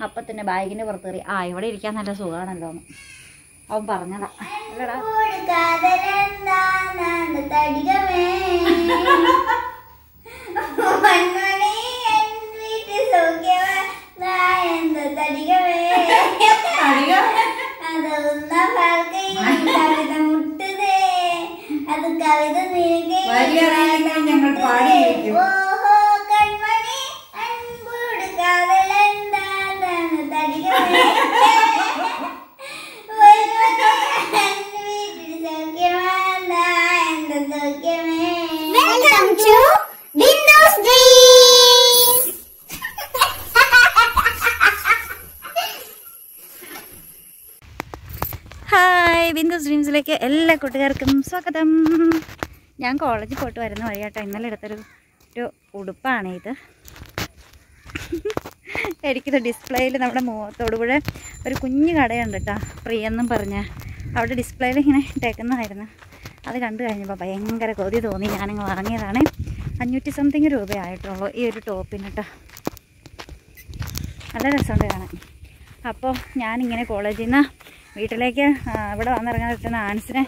അപ്പം തന്നെ ബാഗിന്റെ പുറത്ത് കയറി ആ ഇവിടെ ഇരിക്കാൻ നല്ല സുഖമാണല്ലോ എന്ന്. അവൻ പറഞ്ഞതാ. അല്ലടാ. മുട്ടുതേ അത് കവിത നിനക്ക് ഞങ്ങൾ പാടിയിരിക്കും. ഡ്രീംസിലേക്ക് എല്ലാ കൂട്ടുകാർക്കും സ്വാഗതം. ഞാൻ കോളേജിൽ പോയിട്ട് വരുന്ന വഴിയാട്ടോ. ഇന്നലെ എടുത്തൊരു ഒരു ഉടുപ്പാണ് ഇത്. എനിക്കിത് ഡിസ്പ്ലേയിൽ നമ്മുടെ തൊടുപുഴ ഒരു കുഞ്ഞു കടയുണ്ട് കേട്ടോ പ്രിയെന്നും പറഞ്ഞ്. അവിടെ ഡിസ്പ്ലേയിൽ ഇങ്ങനെ ഇട്ടേക്കുന്നതായിരുന്നു. അത് കണ്ടു കഴിഞ്ഞപ്പോൾ ഭയങ്കര കൊതി തോന്നി. ഞാനങ്ങ് വാങ്ങിയതാണ്. അഞ്ഞൂറ്റി സംതിങ് രൂപയായിട്ടുള്ളൂ ഈ ഒരു ടോപ്പിന് കേട്ടോ നല്ല രസമുണ്ട് കാണാൻ. അപ്പോൾ ഞാനിങ്ങനെ കോളേജിൽ നിന്ന് വീട്ടിലേക്ക് ഇവിടെ വന്നിറങ്ങാൻ പറ്റുന്ന ആൻസിനെ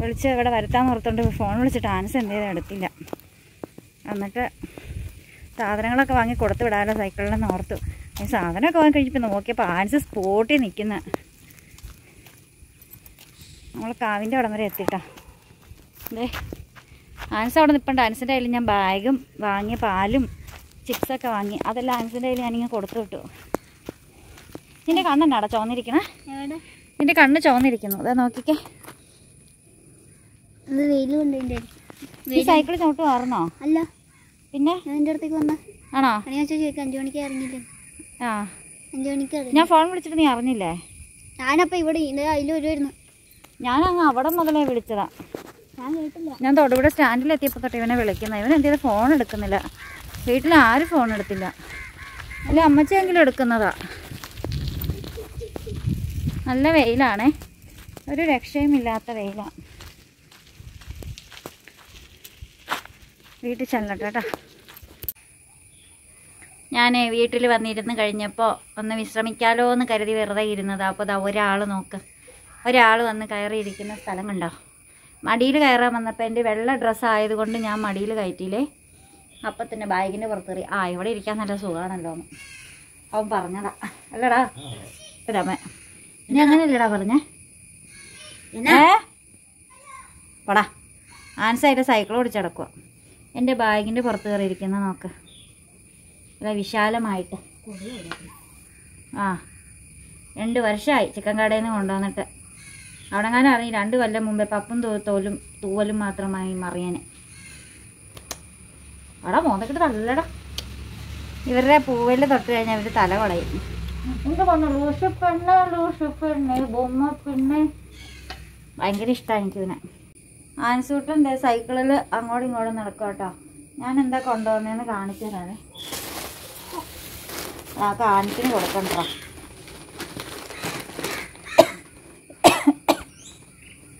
വിളിച്ച് ഇവിടെ വരുത്താമെന്ന് ഓർത്തുകൊണ്ട് ഫോൺ വിളിച്ചിട്ട് ആൻസ് എന്ത് ചെയ്ത് എടുത്തില്ല. എന്നിട്ട് സാധനങ്ങളൊക്കെ വാങ്ങി കൊടുത്തു വിടാമല്ലോ സൈക്കിളിലെന്ന് ഓർത്തു. ഈ സാധനമൊക്കെ വാങ്ങി കഴിച്ചപ്പോൾ നോക്കിയപ്പോൾ ആൻസ് സ്പോട്ടിൽ നിൽക്കുന്ന. നമ്മൾ കാവിന്റെ അവിടം വരെ എത്തിട്ടാ അതെ ആൻസ് അവിടെ നിൽപ്പുണ്ട് ആൻസിന്റെ കയ്യിൽ ഞാൻ ബാഗും വാങ്ങിയ പാലും ചിപ്സൊക്കെ വാങ്ങി. അതെല്ലാം ആൻസിന്റെ കയ്യിൽ ഞാനിങ്ങനെ കൊടുത്തു വിട്ടു. നിന്റെ കണ്ണുണ്ടാടാ ചോന്നിരിക്കണേ നിന്റെ കണ്ണ് ചോന്നിരിക്കുന്നു അതാ നോക്കിക്കേ ഈ സൈക്കിൾ ചോട്ട് മാറുന്നോ അല്ല. പിന്നെ? എന്റെ അടുത്തേക്ക് വന്ന ആണോ? അഞ്ചു മണിക്ക് ഇറങ്ങിയില്ലേ? ആ. ഞാൻ ഫോൺ വിളിച്ചിട്ട് നീ അറിഞ്ഞില്ലേ? ഞാനപ്പോൾ ഇവിടെ ഇതിന്റെ അതിൽ വരുമായിരുന്നു ഞാൻ അങ്ങ് അവിടെ മുതലേ വിളിച്ചതാ. ഞാൻ തൊടുപുഴ സ്റ്റാൻഡിൽ എത്തിയപ്പോൾ തൊട്ട് ഇവനെ വിളിക്കുന്ന. ഇവൻ എന്തെങ്കിലും ഫോൺ എടുക്കുന്നില്ല. വീട്ടിൽ ആരും ഫോൺ എടുത്തില്ല. അല്ല അമ്മച്ചെങ്കിലും എടുക്കുന്നതാ. നല്ല വെയിലാണേ. ഒരു രക്ഷയും ഇല്ലാത്ത വെയിലാണ് വീട്ടിൽ ചെല്ലട്ടെ കേട്ടോ ഞാൻ വീട്ടിൽ വന്നിരുന്ന് കഴിഞ്ഞപ്പോൾ ഒന്ന് വിശ്രമിക്കാലോ എന്ന് കരുതി വെറുതെ ഇരുന്നത്. അപ്പോൾ അതാ ഒരാൾ നോക്ക്. ഒരാൾ വന്ന് കയറിയിരിക്കുന്ന സ്ഥലം കണ്ടോ മടിയിൽ കയറാൻ വന്നപ്പോൾ എന്റെ വെള്ള ഡ്രസ്സ് ആയതുകൊണ്ട് ഞാൻ മടിയിൽ കയറ്റിയില്ലേ? അപ്പം തന്നെ ബാഗിന്റെ പുറത്ത് കയറി ആ ഇവിടെ ഇരിക്കാൻ നല്ല സുഖമാണല്ലോ എന്ന്. അവൻ പറഞ്ഞതാ. അല്ലടാ. ഇടാമേ ഇനി അങ്ങനെയല്ലടാ പറഞ്ഞേ. ഏ? പോടാ. ആൻസ് അതിന്റെ സൈക്കിൾ ഓടിച്ചടക്കുക എന്റെ ബാഗിന്റെ പുറത്ത് കയറിയിരിക്കുന്ന നോക്ക്. അല്ല വിശാലമായിട്ട്. ആ രണ്ട് വർഷമായി ചിക്കൻ കടയിൽ നിന്ന് കൊണ്ടുവന്നിട്ട്. അവിടെ അങ്ങനെ അറിയും രണ്ട് കൊല്ലം മുമ്പേ പപ്പും തോലും തൂവലും മാത്രമായി മറിയാന്. അവിടെ മോന്തക്കിട്ട് തള്ളടാ ഇവരുടെ പൂവൽ തൊട്ട് കഴിഞ്ഞാൽ ഇവർ തല കളയും. എന്താ പറഞ്ഞു ലൂഷ പെണ്ണ് ബൊമ്മ പെണ്ണ്. ഭയങ്കര ഇഷ്ടമാണ് എനിക്കിതിനെ ആൻസൂട്ടുണ്ട് സൈക്കിളിൽ അങ്ങോട്ടും ഇങ്ങോട്ടും നടക്കും കേട്ടോ ഞാൻ എന്താ കൊണ്ടുവന്നതെന്ന് കാണിച്ചു തരാവേ. ആ കാണിച്ചിന് കൊടുക്കണ്ട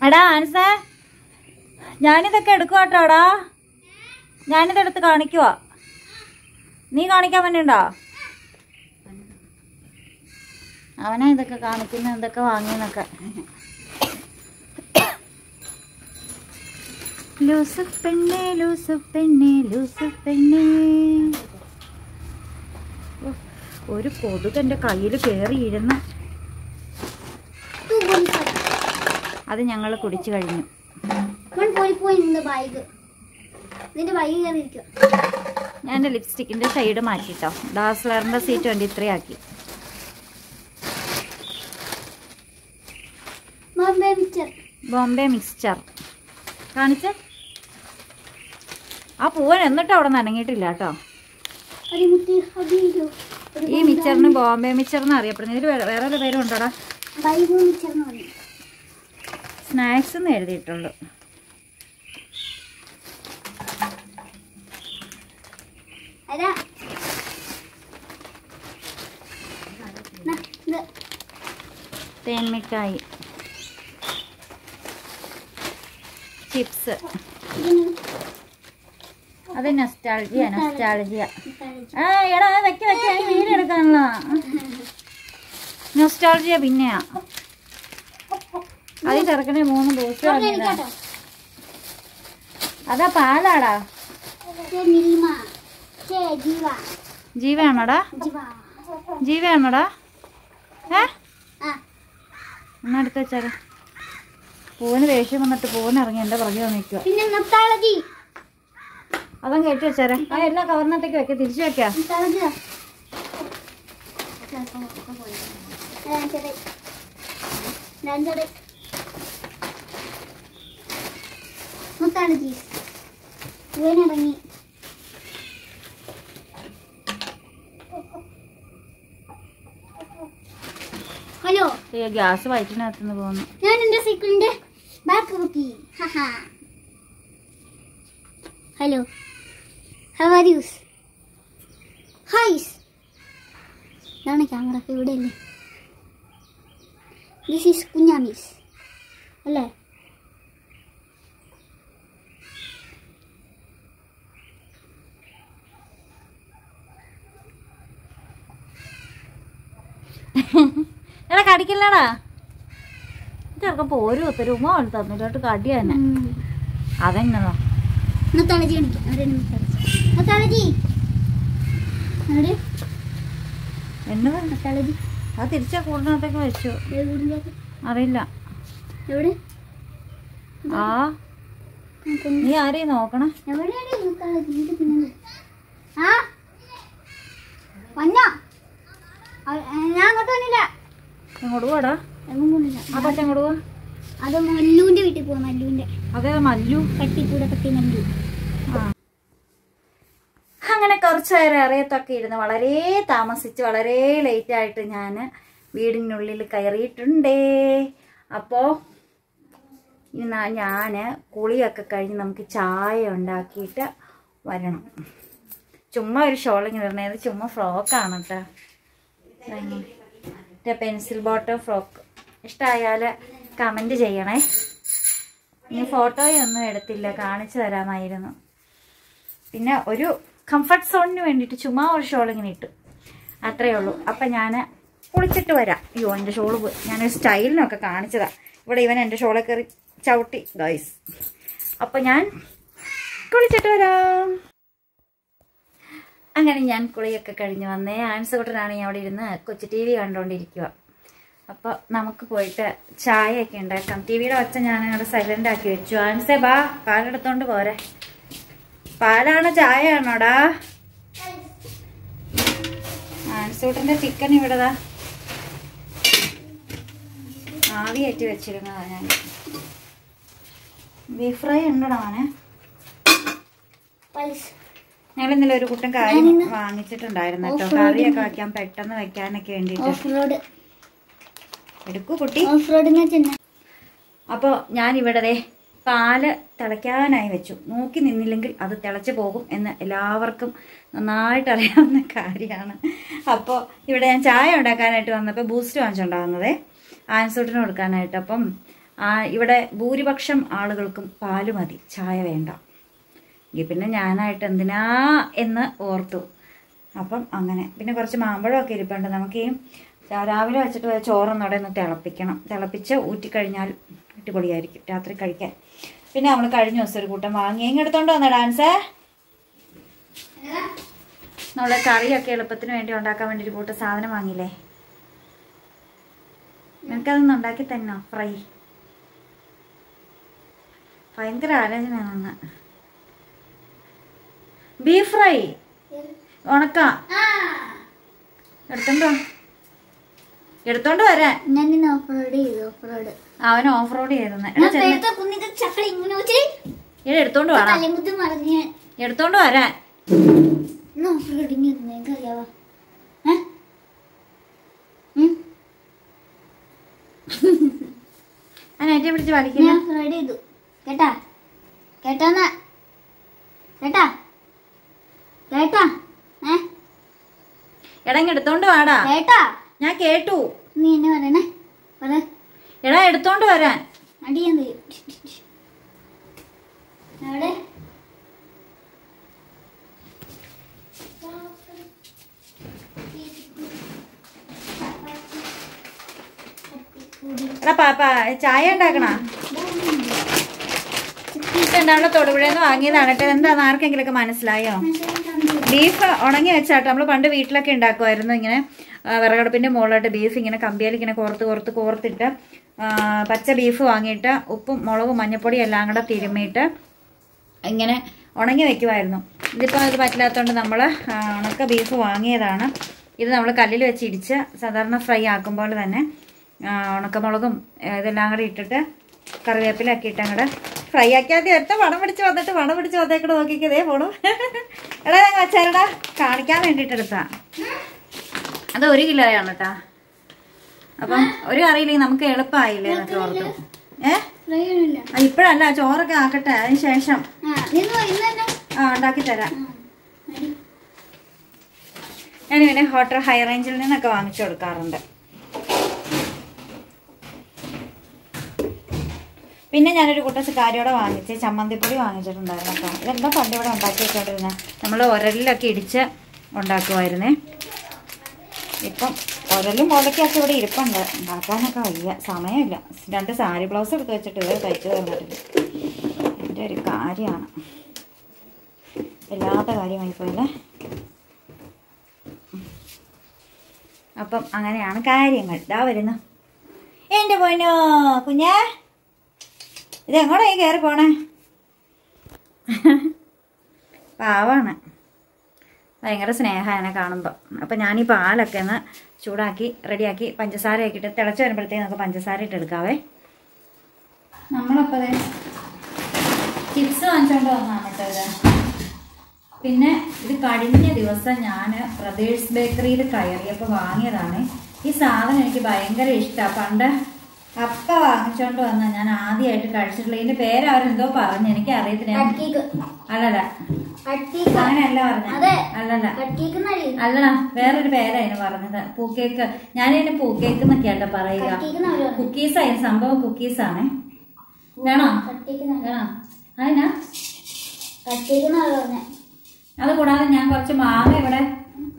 എടാ ആൻസേ ഞാനിതൊക്കെ എടുക്കുവാട്ടോ എടാ. ഞാനിതെടുത്ത് കാണിക്കുവാ. നീ കാണിക്കാൻ വേണ്ടിണ്ടോ അവനാ ഇതൊക്കെ കാണിക്കുന്ന എന്തൊക്കെ വാങ്ങിയെന്നൊക്കെ ലൂസു പെണ്ണേ ലൂസു പെണ്ണേ ലൂസു പെണ്ണേ. ഒരു കൊതുക് എന്റെ കയ്യിൽ കയറിയിരുന്ന് അത് ഞങ്ങൾ കുടിച്ചു കഴിഞ്ഞു. ഞാൻ എന്റെ ലിപ്സ്റ്റിക്കിന്റെ ഷെയ്ഡ് മാറ്റിട്ടോ. ഡാസ്ലറിന്റെ സി ട്വന്റി ത്രീ ആക്കി ബോംബെ മിക്സ്ചർ കാണിച്ച? ആ പൂവൻ എന്നിട്ട് അവിടെ നനങ്ങിയിട്ടില്ല കേട്ടോ. ഈ മിച്ചറിന് ബോംബെ മിച്ചർ എന്ന് അറിയപ്പെടുന്നത് ഇതിൽ വേറെ വേറെ ഒരു പേരും ഉണ്ടോടാ? സ്നാക്സ് എന്ന് എഴുതിയിട്ടുള്ളൂ തേന്മിക്കായി തേൻമിഠായി. ചിപ്സ്. അത് നെസ്റ്റാളജിയ നെസ്റ്റാളജിയ. ആ എടാ വെക്ക വെക്ക. വീഡിയോ എടുക്കാനുള്ള. നെസ്റ്റാളജിയ പിന്നെയാ. അത് ചെറുക്കണേ മൂന്ന് ദിവസം അതാ പാലാടാ. ജീവയാണോടാ? ജീവ. ജീവയാണോടാ? ഏ? എന്നാ എടുത്ത് വെച്ചാലോ? പൂവിന് ദേഷ്യം വന്നിട്ട് പൂവിനിറങ്ങി എന്റെ പുറകെ നിൽക്കുക അതും കയറ്റി വെച്ചാലേ ആ എല്ലാ കവർന്നത്തേക്ക് വെക്ക തിരിച്ചു വെക്കാം. മുത്താണ് ഇവനിറങ്ങി ഹലോ ഗ്യാസ് വയറ്റിനകത്തുനിന്ന് പോകുന്നു. ഞാൻ എന്റെ സൈക്കിളിന്റെ ബാക്ക് നോക്കി hello. How are you guys. ഇതാണ് ക്യാമറ ഇവിടെ അല്ലേ ദിസ് ഈസ് കുഞ്ഞാമീസ്. അല്ലേ? എടാ കടിക്കില്ലടാ. ചെറുക്കപ്പോ പോരും ഒത്തിരി ഉമ്മ പോലെ തന്നിട്ട് കടി തന്നെ. അതെന്നതാ അത് തിരിച്ചാ കൂടിനകത്തേക്ക് വെച്ചു. അറിയില്ല. ആ. നീ ആരെയും നോക്കണം. ഞാൻ അങ്ങോട്ട് വന്നില്ല. എങ്ങോട്ട് പോടാ ആ പച്ച ഇങ്ങോട്ട് പോവാ? അത് മല്ലുവിന്റെ വീട്ടിൽ പോവാ മല്ലുവിന്റെ അതേ മല്ലു. കട്ടിക്കൂടെ കട്ടി മല്ലു ആ. കുറച്ച് നേരം അറിയത്തൊക്കെ ഇരുന്ന് വളരെ താമസിച്ച് വളരെ ലേറ്റ് ആയിട്ട് ഞാൻ വീടിനുള്ളിൽ കയറിയിട്ടുണ്ടേ. അപ്പോൾ ഞാൻ കുളിയൊക്കെ കഴിഞ്ഞ് നമുക്ക് ചായ ഉണ്ടാക്കിയിട്ട് വരണം. ചുമ്മാ ഒരു ഷോളിങ് ഇടണേ ചുമ്മാ ഫ്രോക്കാണ് കേട്ടോ പെൻസിൽ ബോട്ടം ഫ്രോക്ക്. ഇഷ്ടമായാൽ കമന്റ് ചെയ്യണേ. ഇനി ഫോട്ടോയൊന്നും എടുത്തില്ല. കാണിച്ചു തരാമായിരുന്നു. പിന്നെ ഒരു കംഫർട്ട് സോണിന് വേണ്ടിയിട്ട് ചുമ്മാ ഒരു ഷോൾ ഇങ്ങനെ ഇട്ടു. അത്രയേ ഉള്ളൂ. അപ്പം ഞാൻ കുളിച്ചിട്ട് വരാം. അയ്യോ എന്റെ ഷോൾ ഞാനൊരു സ്റ്റൈലിനൊക്കെ കാണിച്ചതാ. ഇവിടെ ഇവൻ എന്റെ ഷോളെ കയറി ചവിട്ടി. ഗൈസ് അപ്പം ഞാൻ കുളിച്ചിട്ട് വരാം. അങ്ങനെ ഞാൻ കുളിയൊക്കെ കഴിഞ്ഞ് വന്നേ. ഞാൻ അവിടെ ഇരുന്ന് കൊച്ചു ടി വി കണ്ടുകൊണ്ടിരിക്കുക അപ്പോൾ നമുക്ക് പോയിട്ട് ചായയൊക്കെ ഉണ്ടാക്കാം. ടി വിയുടെ ഒച്ച ഞാൻ അങ്ങോട്ട് സൈലന്റ് ആക്കി വെച്ചു. ആൻസേ ബാ പാലെടുത്തോണ്ട് പോരെ. പാലാണോ ചായയാണോടാ? ആൻസൂട്ടിന്റെ ചിക്കൻ ഇവിടെതാ. ആവി കയറ്റി വെച്ചിരുന്നതാ ഞാൻ. ബീഫ് ഫ്രൈ ഉണ്ടോടാ മോനെ? ഞങ്ങൾ ഇന്നലെ ഒരു കൂട്ടം കാര്യം വാങ്ങിച്ചിട്ടുണ്ടായിരുന്നു കേട്ടോ. കറിയൊക്കെ വെക്കാൻ പെട്ടെന്ന് വെക്കാനൊക്കെ വേണ്ടിട്ട് എടുക്കൂ കുട്ടി. അപ്പോൾ ഞാനിവിടെ പാൽ തിളയ്ക്കാനായി വെച്ചു. നോക്കി നിന്നില്ലെങ്കിൽ അത് തിളച്ച് പോകും എന്ന് എല്ലാവർക്കും നന്നായിട്ട് അറിയാവുന്ന കാര്യമാണ്. അപ്പോൾ ഇവിടെ ഞാൻ ചായ ഉണ്ടാക്കാനായിട്ട് വന്നപ്പോൾ ബൂസ്റ്റ് വാങ്ങിച്ചുണ്ടാകുന്നതേ ആൻസൂട്ടിന് കൊടുക്കാനായിട്ട്. അപ്പം ഇവിടെ ഭൂരിപക്ഷം ആളുകൾക്കും പാൽ മതി. ചായ വേണ്ട. എങ്കിൽ പിന്നെ ഞാനായിട്ട് എന്തിനാ എന്ന് ഓർത്തു. അപ്പം അങ്ങനെ. പിന്നെ കുറച്ച് മാമ്പഴമൊക്കെ ഇരിപ്പുണ്ട്. നമുക്ക് ഈ രാവിലെ വെച്ചിട്ട് ചോറൊന്നോടെ ഒന്ന് തിളപ്പിക്കണം. തിളപ്പിച്ച് ഊറ്റിക്കഴിഞ്ഞാൽ അടിപൊളിയായിരിക്കും. രാത്രി കഴിക്കാൻ. പിന്നെ നമ്മൾ കഴിഞ്ഞ ദിവസം ഒരു കൂട്ടം വാങ്ങി. എങ്ങനെ എടുത്തോണ്ട് വന്ന ഡാൻസ്? നമ്മളെ കറിയൊക്കെ എളുപ്പത്തിന് വേണ്ടി ഉണ്ടാക്കാൻ വേണ്ടി ഒരു കൂട്ടം സാധനം വാങ്ങിയില്ലേ? നിനക്കതൊന്ന് ഉണ്ടാക്കി തന്നോ? ഫ്രൈ. ഭയങ്കര ആലോചനയാണ് ബീഫ് ഫ്രൈ? ഉണക്ക? എടുത്തോണ്ടോ എടുത്തോണ്ട് വരാൻ. ഞാൻ ഓഫ്റോഡ് ഓഫ് റോഡ് ചെയ്തു. ഓഫ് റോഡ് അവൻ ഓഫ് റോഡ് ചെയ്തെന്ന് എടുത്തോണ്ട് വേണം എടുത്തോണ്ട് വരാൻ ഏറ്റവും പിടിച്ച് വലിക്കുന്നു കേട്ടാ? കേട്ടാ കേട്ടാ? കേട്ടാ? ഏ? എടാ എടുത്തോണ്ട് വാടാ. കേട്ടാ? ഞാൻ കേട്ടു. നീ എന്നെ പറയണേ. പറ. എടാ എടുത്തോണ്ട് വരാൻ. അടി ഞാൻ തരും അവിടെ? എടാ പാപ്പ ചായ ഉണ്ടാക്കണ? തൊടുപുഴന്ന് വാങ്ങിയതാണ് കേട്ടോ എന്താന്ന് ആർക്കെങ്കിലൊക്കെ മനസ്സിലായോ? ബീഫ് ഉണങ്ങി വെച്ചാട്ടോ നമ്മൾ പണ്ട് വീട്ടിലൊക്കെ ഉണ്ടാക്കുമായിരുന്നു ഇങ്ങനെ വിറകടുപ്പിന്റെ മുകളിലോട്ട് ബീഫ് ഇങ്ങനെ കമ്പിയാലിങ്ങനെ ഇങ്ങനെ കോർത്ത് കോർത്ത് കോർത്തിട്ട് പച്ച ബീഫ് വാങ്ങിയിട്ട് ഉപ്പും മുളകും മഞ്ഞപ്പൊടിയും എല്ലാം കൂടെ തിരുമ്മിയിട്ട് ഇങ്ങനെ ഉണങ്ങി വെക്കുമായിരുന്നു ഇതിപ്പോൾ ഇത് പറ്റില്ലാത്തതുകൊണ്ട് നമ്മൾ ഉണക്ക ബീഫ് വാങ്ങിയതാണ്. ഇത് നമ്മൾ കല്ലിൽ വെച്ച് ഇടിച്ച് സാധാരണ ഫ്രൈ ആക്കുമ്പോൾ തന്നെ ഉണക്കമുളകും ഇതെല്ലാം കൂടെ ഇട്ടിട്ട് കറിവേപ്പിലൊക്കെ ഇട്ട് അങ്ങോട്ട് ഫ്രൈ ആക്കിയാൽ ആദ്യം വണം പിടിച്ച് വന്നിട്ട് വടം പിടിച്ച് വന്നേക്കൂടെ നോക്കിക്കതേ പോണു. എടാ ഞങ്ങൾ അച്ചാരുടെ കാണിക്കാൻ വേണ്ടിയിട്ടെടുത്താ. അത് ഒരു കിലോയാണ് കേട്ടാ അപ്പം ഒരു കറിയില്ലെങ്കിൽ നമുക്ക് എളുപ്പമായില്ലേ എന്നൊക്കെ ഓർത്തു ഏ? ഇപ്പഴല്ല ചോറൊക്കെ ആക്കട്ടെ അതിന് ശേഷം. ആ ഉണ്ടാക്കി തരാം. ഞാൻ ഇവനെ ഹോട്ടൽ ഹൈ റേഞ്ചിൽ നിന്നൊക്കെ വാങ്ങിച്ചു കൊടുക്കാറുണ്ട്. പിന്നെ ഞാനൊരു കൂട്ടസ് കാര്യോടെ വാങ്ങിച്ച് ചമ്മന്തിപ്പൊടി വാങ്ങിച്ചിട്ടുണ്ടായിരുന്നു കേട്ടോ. ഇതെന്താ പണ്ട് ഇവിടെ ഉണ്ടാക്കി വെച്ചോണ്ടിരുന്നത് നമ്മൾ ഉരലിലൊക്കെ ഇടിച്ച് ഉണ്ടാക്കുമായിരുന്നേ ഇപ്പം ഉരലും മുളക്കൊക്കെ ഇവിടെ ഇരിപ്പുണ്ട്. ഉണ്ടാക്കാനൊക്കെ വയ്യ. സമയമില്ല. രണ്ട് സാരി ബ്ലൗസ് എടുത്ത് വെച്ചിട്ട് ഇവർ തയ്ച്ചു തന്നിട്ടില്ല എന്റെ ഒരു കാര്യമാണ്. ഇല്ലാത്ത കാര്യമായിപ്പോയില്ലേ അപ്പം അങ്ങനെയാണ് കാര്യങ്ങൾ. ഇതാ വരുന്നു. എന്റെ പൊന്നോ കുഞ്ഞേ. ഇതെങ്ങോട്ടായി കയറി പോണേ? പാവാണ്. ഭയങ്കര സ്നേഹമാണ് കാണുമ്പോൾ അപ്പോൾ ഞാനീ ഈ പാലൊക്കെ ഒന്ന് ചൂടാക്കി റെഡിയാക്കി പഞ്ചസാര ആക്കിയിട്ട് തിളച്ച് വരുമ്പോഴത്തേക്ക് നമുക്ക് പഞ്ചസാര ഇട്ട് എടുക്കാവേ. നമ്മളപ്പോൾ ചിപ്സ് വാങ്ങിച്ചോണ്ട് വന്നാൽ കേട്ടോ ഇത്. പിന്നെ ഇത് കഴിഞ്ഞ ദിവസം ഞാൻ പ്രദേശ് ബേക്കറിയിൽ കയറിയപ്പോൾ വാങ്ങിയതാണ്. ഈ സാധനം എനിക്ക് ഭയങ്കര ഇഷ്ടമാണ് പണ്ട് അപ്പ വാങ്ങിച്ചോണ്ട് വന്ന ഞാൻ ആദ്യമായിട്ട് കഴിച്ചിട്ടുള്ള ഇതിന്റെ പേര് അവരെന്തോ പറഞ്ഞു എനിക്ക് അറിയത്തില്ല അല്ലല്ല. അങ്ങനെയല്ല പറഞ്ഞത്. അല്ലല്ല. അല്ലടാ വേറൊരു പേരായിരുന്നു പറഞ്ഞത്. പൂക്കേക്ക്. ഞാനതിന് പൂക്കേക്ക് എന്നൊക്കെയാട്ടോ പറയുക. കുക്കീസ് ആയിരുന്നു സംഭവം കുക്കീസ് ആണ് വേണോ? അതിനാ? അത് കൂടാതെ ഞാൻ കുറച്ച് മാങ്ങ ഇവിടെ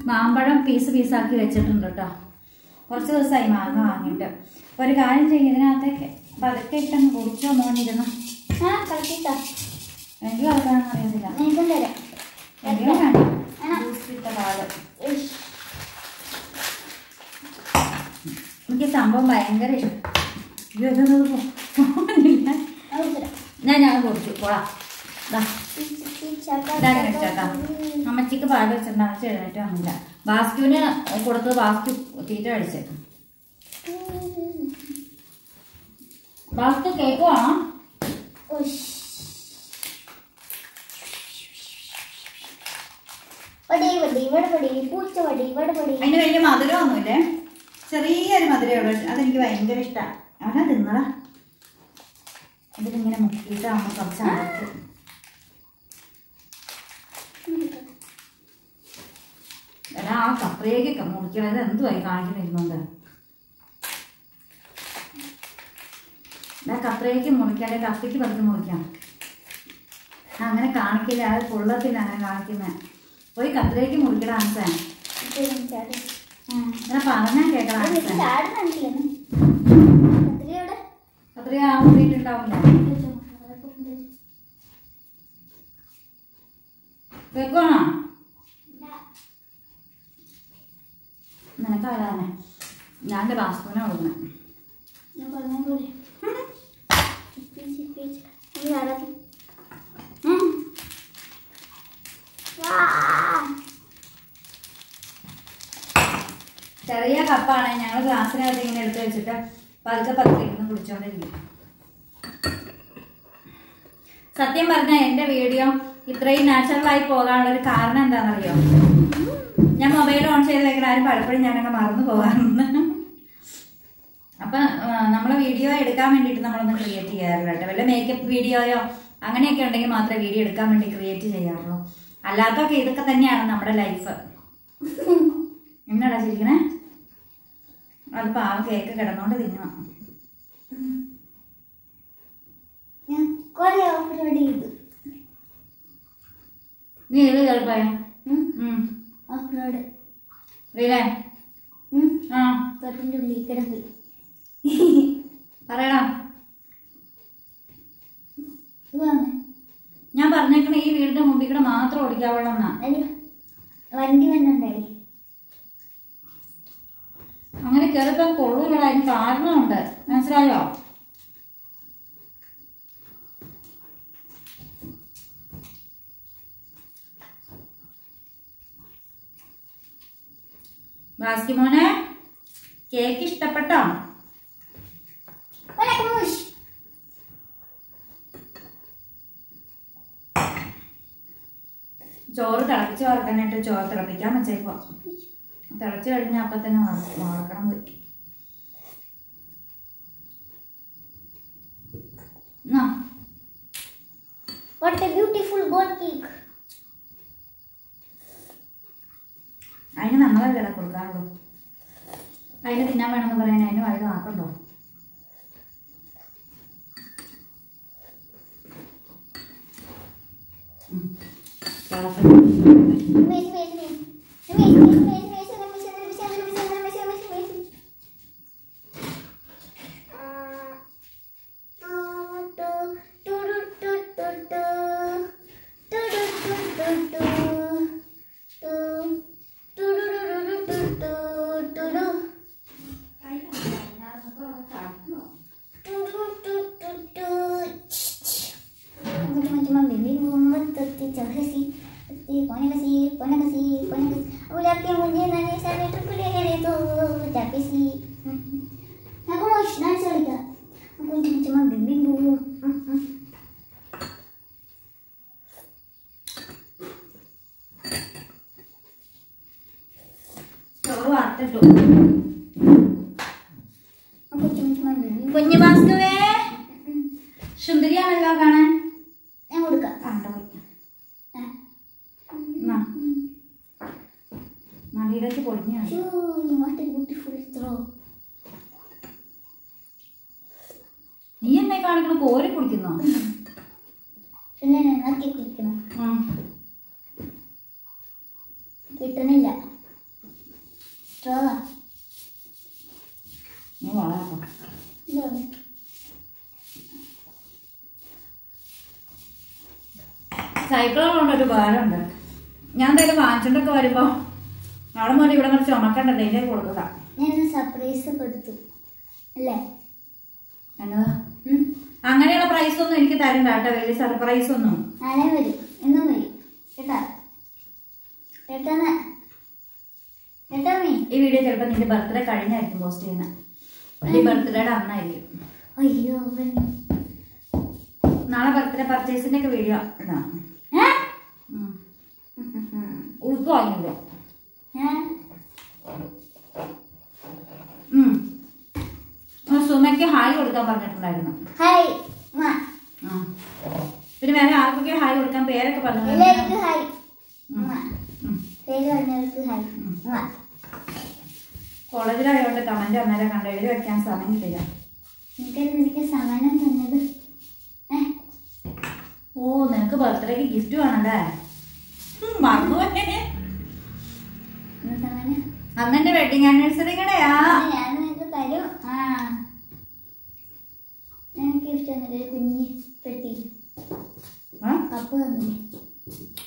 മാമ്പഴം പീസ് പീസാക്കി വെച്ചിട്ടുണ്ട് കേട്ടോ. കുറച്ച് ദിവസമായി മാങ്ങ വാങ്ങിയിട്ട്. ഒരു കാര്യം ചെയ്യും ഇതിനകത്തേക്ക് പതുക്കെ ഇട്ടങ്ങ് കുടിച്ചോ മോനിരുന്നു ആ കട്ട്കേക്കാ എനിക്ക് കളക്കാനൊന്നും അറിയത്തില്ല. നിനക്കും തരാം. എനിക്കും വേണ്ട. വേണം. പാൽ. ഇഷ്. എനിക്ക് ഈ സംഭവം ഭയങ്കര ഇഷ്ടം. ഞാൻ ഞാൻ കൊടുത്തു പോളാം ദാ. അമ്മച്ചിക്ക് പാൽ വെച്ചിട്ടുണ്ട്. അമ്മച്ചി എഴുന്നേറ്റ് വന്നില്ല. ബാസ്ക്യൂന് കൊടുത്തത് ബാസ്ക്യൂ തീറ്റ കഴിച്ചേക്കും. ബാസ്ക്യൂ കേക്ക് വേണം? വടി വടി ഇവിടെ വടി പൂച്ച വടി ഇവിടെ വടി. അതിന് വലിയ മധുരമൊന്നുമില്ലേ? ചെറിയൊരു മധുരം ഉള്ളൂ അതെനിക്ക് ഭയങ്കര ഇഷ്ടമാണ് അവനാ തിന്നടാ. ഇതിലിങ്ങനെ മുക്കിയിട്ട് അമ്മ കുറച്ച് അടച്ചു എടാ ആ കപ്പയൊക്കെ മുറിക്കണത് എന്തുവായി കാണിക്കുന്നിരുന്നുണ്ട് കത്രയ്ക്ക് മുറിക്കാതെ കപ്പയ്ക്ക് പതുക്കെ മുറിക്കാം. അങ്ങനെ കാണിക്കില്ല. അത് കൊള്ളത്തില്ല അങ്ങനെ കാണിക്കുന്നത് പോയി കത്തിലേക്ക് മുറിക്കട ആൻസാൻ ചാടി അങ്ങനെ പറഞ്ഞാൽ കേക്കണം കത്ര ആ മുറിയിട്ടുണ്ടാവില്ല വെക്കണോ നിനക്കതാണ് ഞാൻ എന്റെ ബാസ്കൂനെ കൊടുക്കണം. ഞാൻ ചെറിയ കപ്പാണ്. ഞങ്ങൾ ഗ്ലാസ്സിനകത്ത് ഇങ്ങനെ എടുത്ത് വെച്ചിട്ട് പതുക്കെ പതുക്കെ ഇരുന്ന് കുടിച്ചോണ്ടിരിക്കും സത്യം പറഞ്ഞാൽ എന്റെ വീഡിയോ ഇത്രയും നാച്ചുറലായി പോകാനുള്ള ഒരു കാരണം എന്താണെന്നറിയോ? ഞാൻ മൊബൈൽ ഓൺ ചെയ്ത് വെക്കണ ആരും പലപ്പോഴും ഞാനങ്ങ് മറന്നു പോകാറുണ്ട്. അപ്പൊ നമ്മളെ വീഡിയോ എടുക്കാൻ വേണ്ടിയിട്ട് നമ്മളൊന്ന് ക്രിയേറ്റ് ചെയ്യാറില്ല കേട്ടോ. വല്ല മേക്കപ്പ് വീഡിയോയോ അങ്ങനെയൊക്കെ ഉണ്ടെങ്കിൽ മാത്രമേ വീഡിയോ എടുക്കാൻ വേണ്ടി ക്രിയേറ്റ് ചെയ്യാറുള്ളൂ. അല്ലാത്തൊക്കെ ഇതൊക്കെ തന്നെയാണ് നമ്മുടെ ലൈഫ് എന്നാടാ ചിരിക്കണേ? അതിപ്പോ ആ കേക്ക് കിടന്നോണ്ട് തിന്നു നീ ഇത് കേൾപ്പായ? പറയടാ. ഞാൻ പറഞ്ഞേക്കണ ഈ വീടിന്റെ മുമ്പിൽ കൂടെ മാത്രം എന്നാ. വണ്ടി വന്നുണ്ടായി അങ്ങനെ കയറിപ്പം കൊള്ളൂലടാ അതിന് കാരണമുണ്ട്. മനസ്സിലായോ? ബാസ്കി മോനെ കേക്ക് ഇഷ്ടപ്പെട്ടോ? ചോറ് തിളപ്പിച്ച് വറക്കാനായിട്ട് ചോറ് തിളപ്പിക്കാൻ വെച്ചേക്കോ തിളച്ച് കഴിഞ്ഞാൽ അപ്പം തന്നെ വറ- വറക്കണം പോയി. ഗോൾഡ് കേക്ക് അതിന് നമ്മളെ വില കൊടുക്കാറുള്ളൂ? അതിന് തിന്നാൻ വേണമെന്ന് പറയാൻ അതിന് വഴി ആക്കണ്ടോ Ela foi. Mesmo, mesmo, mesmo. Mesmo. നീ വളരണം സൈക്കിളുകൊണ്ട് ഒരു ഉപകാരമുണ്ട്. ഞാൻ എന്തായാലും വാങ്ങിച്ചോണ്ടൊക്കെ വരുമ്പോ അവിടെ മോനെ ഇവിടെ നിന്ന് ചുമക്കണ്ടല്ലോ ഇതിന്റെ കൊടുക്കുക. ഞാൻ സർപ്രൈസ് കൊടുത്തു. അല്ലേ? എന്നതാ? അങ്ങനെയുള്ള പ്രൈസ് ഒന്നും എനിക്ക് തരണ്ട കേട്ടോ. വലിയ സർപ്രൈസ് ഒന്നും. നാളെ വരും. ഇന്നും വരും. കേട്ടാ? കേട്ടാ കേട്ടാ ഈ വീഡിയോ ചിലപ്പോൾ നിന്റെ ബർത്ത്ഡേ കഴിഞ്ഞായിരിക്കും പോസ്റ്റ് ചെയ്യുന്നത് ഈ ബർത്ത്ഡേയുടെ അന്നായിരിക്കും. അയ്യോ നാളെ ബർത്ത്ഡേ പർച്ചേസിന്റെ ഒക്കെ വീഡിയോ ഇടാം. ഉടുപ്പ്. ആ, സുമയ്ക്ക് ഹായ് കൊടുക്കാൻ പറഞ്ഞിട്ടുണ്ടായിരുന്നു. ഹായ്. പിന്നെ വേറെ ആർക്കൊക്കെ ഹായ് കൊടുക്കാൻ പേരൊക്കെ പറഞ്ഞു ഹായ്. പേര് പറഞ്ഞവർക്ക് ഹായ്. കോളേജിലായതുകൊണ്ട് കമന്റ് അന്നേരം കണ്ട് എഴുതി വെക്കാൻ സമയം കിട്ടില്ല. സമ്മാനം തന്നത്? ഓ നിനക്ക് ബർത്ത്ഡേക്ക് ഗിഫ്റ്റ് വേണല്ലേ? അന്നെന്റെ വെഡിങ് ആനിവേഴ്സറി കടയാ. ഞാൻ നിനക്ക് തരും. ആ. എനിക്ക് ഇഷ്ടമൊന്നുമില്ല ഒരു കുഞ്ഞ് പെട്ടി. ആ? കപ്പ് തന്നില്ലേ?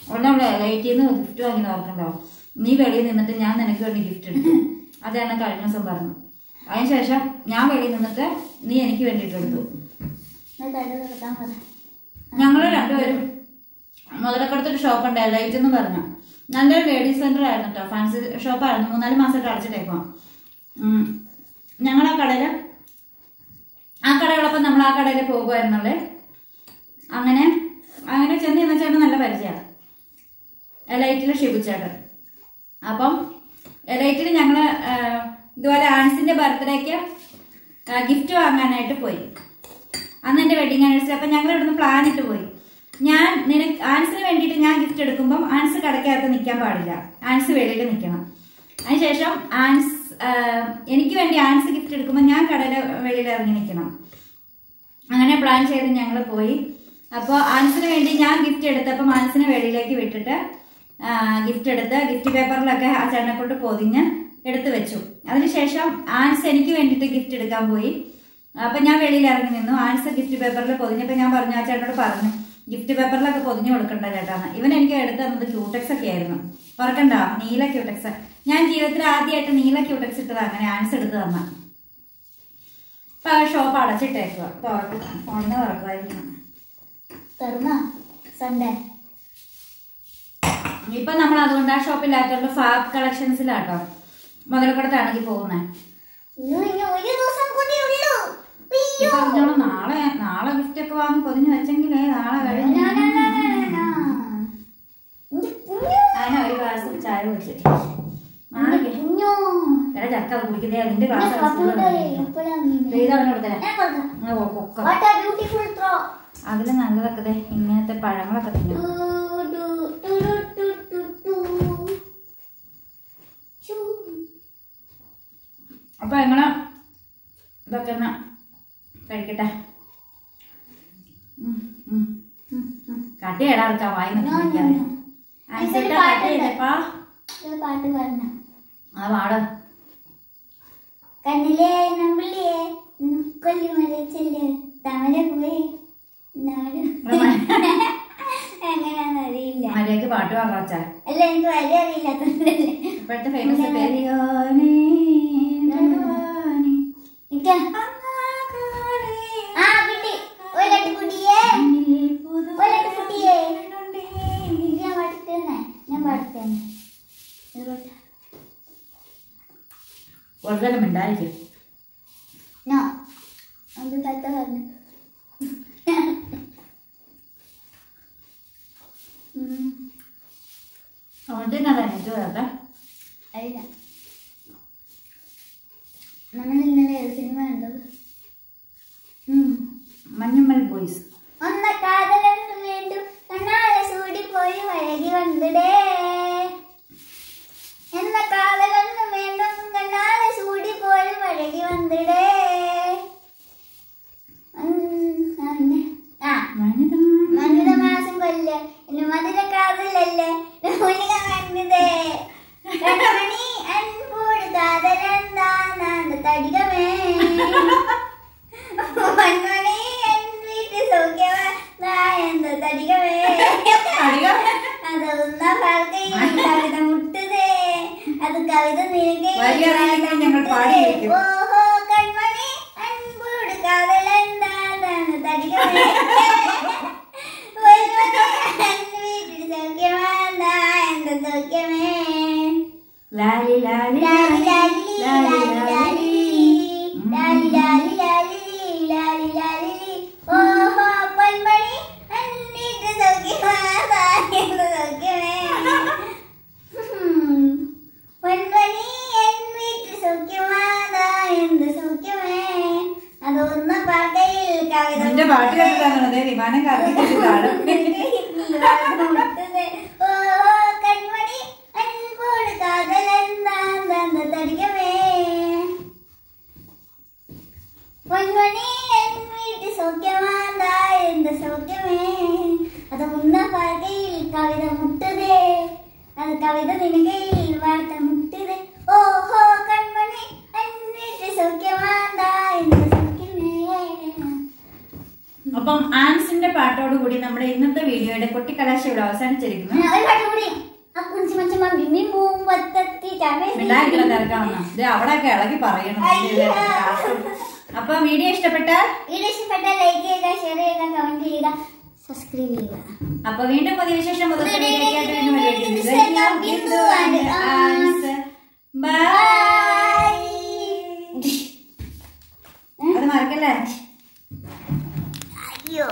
അവിടെ നമ്മൾ ലൈറ്റിൽ നിന്ന് ഗിഫ്റ്റ് വാങ്ങി ഓർക്കണ്ടോ? നീ വെളിയിൽ നിന്നിട്ട് ഞാൻ നിനക്ക് വേണ്ടി ഗിഫ്റ്റ് എടുത്തു. അതാണ് കഴിഞ്ഞ ദിവസം പറഞ്ഞു. അതിനുശേഷം ഞാൻ വെളിയിൽ നിന്നിട്ട് നീ എനിക്ക് വേണ്ടിയിട്ട് എടുത്തു. ഞങ്ങൾ രണ്ടുപേരും മുതലക്കടുത്തൊരു ഷോപ്പ് ഉണ്ട് ലൈറ്റ് എന്ന് പറഞ്ഞു. നല്ലൊരു ലേഡീസ് സെന്റർ ആയിരുന്നു കേട്ടോ ഫാൻസി ഷോപ്പായിരുന്നു മൂന്നാൽ മാസമായിട്ട് അടച്ചിട്ടേക്കോ ഞങ്ങൾ ആ കടയിൽ ആ കടകളപ്പം നമ്മൾ ആ കടയിൽ പോകുമായിരുന്നുള്ളേ അങ്ങനെ അങ്ങനെ ചെന്ന് ചെന്ന ചേട്ടൻ നല്ല പരിചയമാണ് ലൈറ്റിൽ ഷിബു ചേട്ടൻ. അപ്പം എലൈറ്റിൽ ഞങ്ങൾ ഇതുപോലെ ആൻസിന്റെ ബർത്ത്ഡേക്ക് ഗിഫ്റ്റ് വാങ്ങാനായിട്ട് പോയി. അന്ന് എന്റെ വെഡിങ് ആനിവേഴ്സറി അപ്പം ഞങ്ങൾ ഇവിടുന്ന് പ്ലാൻ ഇട്ട് പോയി. ഞാൻ നിനക്ക് ആൻസിന് വേണ്ടിയിട്ട് ഞാൻ ഗിഫ്റ്റ് എടുക്കുമ്പം ആൻസ് കടക്കകത്ത് നിൽക്കാൻ പാടില്ല. ആൻസ് വെളിയിൽ നിൽക്കണം അതിനുശേഷം ആൻസ് എനിക്ക് വേണ്ടി ആൻസ് ഗിഫ്റ്റ് എടുക്കുമ്പോൾ ഞാൻ കടയിൽ വെളിയിൽ ഇറങ്ങി നിൽക്കണം അങ്ങനെ പ്ലാൻ ചെയ്ത് ഞങ്ങൾ പോയി. അപ്പോൾ ആൻസിന് വേണ്ടി ഞാൻ ഗിഫ്റ്റ് എടുത്തപ്പോൾ ആൻസിനെ വെളിയിലേക്ക് വിട്ടിട്ട് ഗിഫ്റ്റ് എടുത്ത് ഗിഫ്റ്റ് പേപ്പറിലൊക്കെ ആ ചേട്ടനെ കൊണ്ട് പൊതിഞ്ഞ് എടുത്തു വെച്ചു. അതിനുശേഷം ആൻസ് എനിക്ക് വേണ്ടിയിട്ട് ഗിഫ്റ്റ് എടുക്കാൻ പോയി. അപ്പൊ ഞാൻ വെളിയിൽ ഇറങ്ങി നിന്നു. ആൻസ് ഗിഫ്റ്റ് പേപ്പറിൽ പൊതിഞ്ഞപ്പോ ഞാൻ പറഞ്ഞു ആ ചേട്ടനോട് പറഞ്ഞു ഗിഫ്റ്റ് പേപ്പറിലൊക്കെ പൊതിഞ്ഞു കൊടുക്കണ്ട ചേട്ടാന്ന്. ഇവൻ എനിക്ക് എടുത്ത് തന്നത് ക്യൂടെക്സ് ഒക്കെ ആയിരുന്നു. ഓർക്കണ്ട? നീല ക്യൂടെക്സ് ഞാൻ ജീവിതത്തിൽ ആദ്യമായിട്ട് നീല ക്യൂടെക്സ് ഇട്ടത്. അങ്ങനെ ആൻസ് എടുത്ത് തന്ന. ഷോപ്പ് അടച്ചിട്ടേക്കുക തുറക്കുക ഫോണിന് തുറക്കുമായിരിക്കണം തുറന്നോ സൺഡേ. ഇപ്പൊ നമ്മൾ അതുകൊണ്ട് ആ ഷോപ്പില്ലാത്തതുകൊണ്ട് ഫാബ് കളക്ഷൻസിലാട്ടോ. മുതലക്കടത്താണെങ്കിൽ പോകുന്നത് പറഞ്ഞോളൂ നാളെ നാളെ ഗിഫ്റ്റ് ഒക്കെ വാങ്ങി പൊതിഞ്ഞു വെച്ചെങ്കിലേ നാളെ കഴിഞ്ഞ ഒരു ഗ്ലാസ് ചായ കുടിച്ച് നാളെ കുഞ്ഞോ എടാ ചക്ക അത് കുടിക്കുന്നേ അതിന്റെ ഗ്ലാസ് എപ്പോഴാണ് കൊടുത്തേ. ഞാൻ കൊടുക്കാം. പൊക്ക വാട്ട് ആ ബ്യൂട്ടിഫുൾ ത്രോ അതിൽ നല്ലതൊക്കെ ഇങ്ങനത്തെ പഴങ്ങളൊക്കെ തിന്നും. ഉം. കട്ടി ഇതൊക്കെ ഒന്ന് കഴിക്കട്ടെ അനുസരിച്ച് കട്ടി ചെയ്തപ്പാ പാട്ട് ആ വാട കണ്ണിലെ നമ്പിളിയെ കൊല്ലി മരിച്ചല്ലേ താമര പോയി. മര്യാദയ്ക്ക് പാട്ട് പാടാച്ചാ അല്ല എനിക്ക് വരി അറിയില്ല ഇപ്പോഴത്തെ ഫേമസ് Depois, ഇത് അവിടെയൊക്കെ ഇളകി പറയണം. അപ്പൊ വീഡിയോ ഇഷ്ടപ്പെട്ടാൽ വീഡിയോ ഇഷ്ടപ്പെട്ട ലൈക്ക് ചെയ്യുക ഷെയർ ചെയ്യുക കമന്റ് ചെയ്യുക സബ്സ്ക്രൈബ് ചെയ്യുക. അപ്പൊ വീണ്ടും പുതിയ വിശേഷം അത് മറക്കല്ലേ? അയ്യോ.